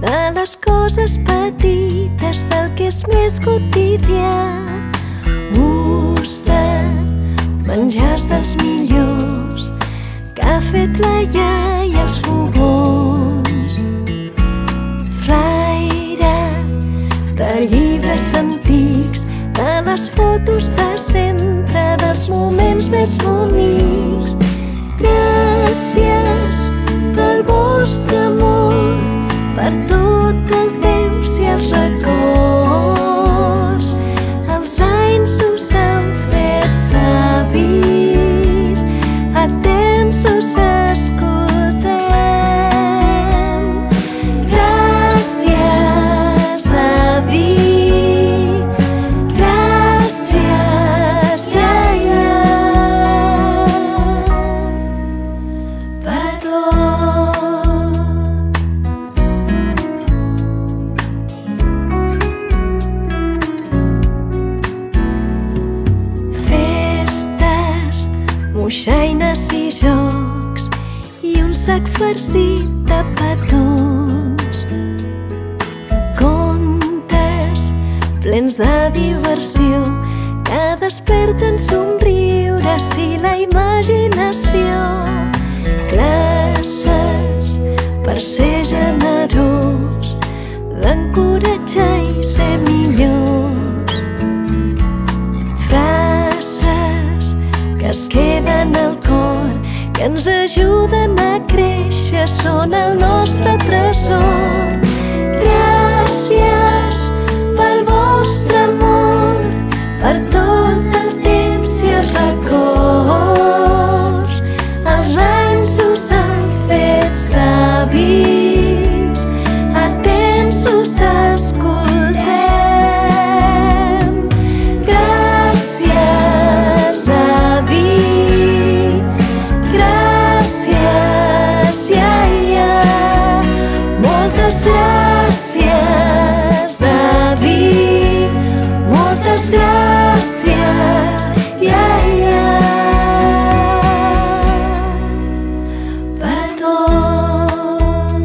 de les coses petites del que és més quotidià. Gust de menjars dels millors que ha fet la iaia als fogons. Flaire de llibres antics, de les fotos de sempre, dels moments més bonics. Gràcies moixaines i jocs i un sac farcit de petons. Contes plens de diversió que desperten somriures i la imaginació. Classes per ser que ens ajuden a créixer, són el nostre tresor. Gràcies, avi, moltes gràcies, iaia, per tot.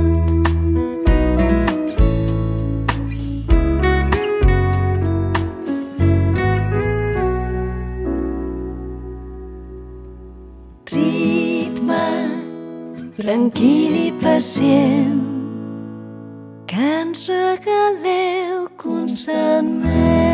ritme tranquil i pacient que ens regaleu constantment.